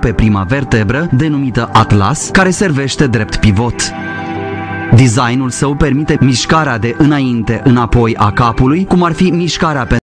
pe prima vertebră, denumită atlas, care servește drept pivot. Designul său permite mișcarea de înainte-înapoi a capului, cum ar fi mișcarea pe